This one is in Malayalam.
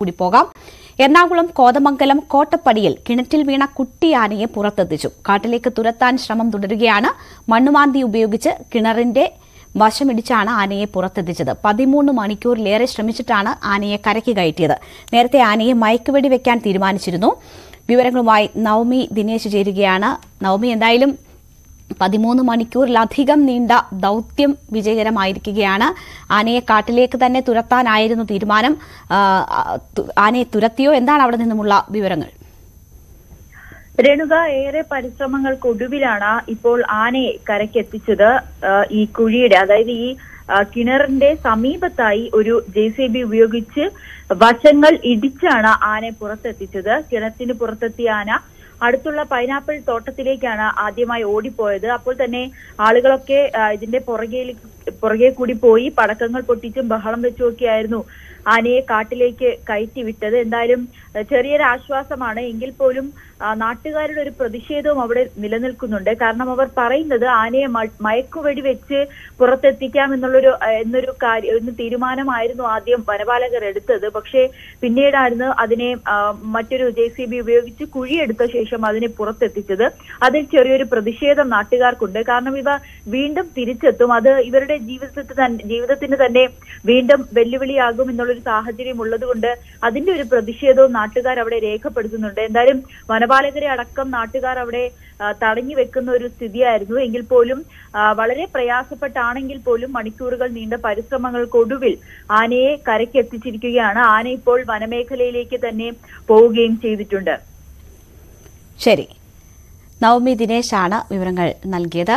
കൂടി പോകാം എറണാകുളം കോതമംഗലം കോട്ടപ്പടിയിൽ കിണറ്റിൽ വീണ കുട്ടിയാനയെ പുറത്തെത്തിച്ചു. കാട്ടിലേക്ക് തുരത്താൻ ശ്രമം തുടരുകയാണ്. മണ്ണുമാന്തി ഉപയോഗിച്ച് കിണറിന്റെ വശമിടിച്ചാണ് ആനയെ പുറത്തെത്തിച്ചത്. പതിമൂന്ന് മണിക്കൂറിലേറെ ശ്രമിച്ചിട്ടാണ് ആനയെ കരയ്ക്ക് കയറ്റിയത്. നേരത്തെ ആനയെ മയക്കുവെടി വെക്കാൻ തീരുമാനിച്ചിരുന്നു. വിവരങ്ങളുമായി നവമി ദിനേശ് ചേരുകയാണ്. നവമി എന്തായാലും പതിമൂന്ന് മണിക്കൂറിലധികം നീണ്ട ദൗത്യം വിജയകരമായിരിക്കുകയാണ്. ആനയെ കാട്ടിലേക്ക് തന്നെ തുരത്താനായിരുന്നു തീരുമാനം. ആനയെ തുരത്തിയോ? എന്താണ് അവിടെ നിന്നുമുള്ള വിവരങ്ങൾ? രേണുക ഏറെ പരിശ്രമങ്ങൾക്കൊടുവിലാണ് ഇപ്പോൾ ആനയെ എത്തിച്ചത് ഈ കുഴിയുടെ അതായത് ഈ കിണറിന്റെ സമീപത്തായി ഒരു ജെ സി ബി ഉപയോഗിച്ച് വശങ്ങൾ ഇടിച്ചാണ് ആനയെ പുറത്തെത്തിച്ചത്. കിണറ്റിന് പുറത്തെത്തിയ ആന അടുത്തുള്ള പൈനാപ്പിൾ തോട്ടത്തിലേക്കാണ് ആദ്യമായി ഓടിപ്പോയത്. അപ്പോൾ തന്നെ ആളുകളൊക്കെ ഇതിന്റെ പുറകെ പുറകെ കൂടി പോയി പടക്കങ്ങൾ പൊട്ടിച്ചും ബഹളം വെച്ചുമൊക്കെയായിരുന്നു ആനയെ കാട്ടിലേക്ക് കയറ്റി വിട്ടത്. എന്തായാലും ചെറിയൊരു ആശ്വാസമാണ് എങ്കിൽ പോലും നാട്ടുകാരുടെ ഒരു പ്രതിഷേധവും അവിടെ നിലനിൽക്കുന്നുണ്ട്. കാരണം അവർ പറയുന്നത് ആനയെ മയക്കുവെടി വെച്ച് പുറത്തെത്തിക്കാം എന്നുള്ളൊരു എന്നൊരു കാര്യം എന്ന തീരുമാനമായിരുന്നു ആദ്യം വനപാലകർ എടുത്തത്. പക്ഷേ പിന്നീടായിരുന്നു അതിനെ മറ്റൊരു ജെ സി ബി ഉപയോഗിച്ച് കുഴിയെടുത്ത ശേഷം അതിനെ പുറത്തെത്തിച്ചത്. അതിൽ ചെറിയൊരു പ്രതിഷേധം നാട്ടുകാർക്കുണ്ട്. കാരണം ഇവ വീണ്ടും തിരിച്ചെത്തും. അത് ഇവരുടെ ജീവിതത്തിൽ തന്നെ ജീവിതത്തിന് തന്നെ വീണ്ടും വെല്ലുവിളിയാകും എന്നുള്ളൊരു സാഹചര്യം ഉള്ളതുകൊണ്ട് അതിന്റെ ഒരു പ്രതിഷേധവും നാട്ടുകാർ അവിടെ രേഖപ്പെടുത്തുന്നുണ്ട്. എന്തായാലും വനപാലകരെ അടക്കം നാട്ടുകാർ അവിടെ തടഞ്ഞു വെക്കുന്ന ഒരു സ്ഥിതിയായിരുന്നു. എങ്കിൽ പോലും വളരെ പ്രയാസപ്പെട്ടാണെങ്കിൽ പോലും മണിക്കൂറുകൾ നീണ്ട പരിശ്രമങ്ങൾക്കൊടുവിൽ ആനയെ കരയ്ക്ക് എത്തിച്ചിരിക്കുകയാണ് ആന ഇപ്പോൾ വനമേഖലയിലേക്ക് തന്നെ പോവുകയും ചെയ്തിട്ടുണ്ട്. ശരി. നവമി ദിനേശാണ് വിവരങ്ങൾ നൽകിയത്.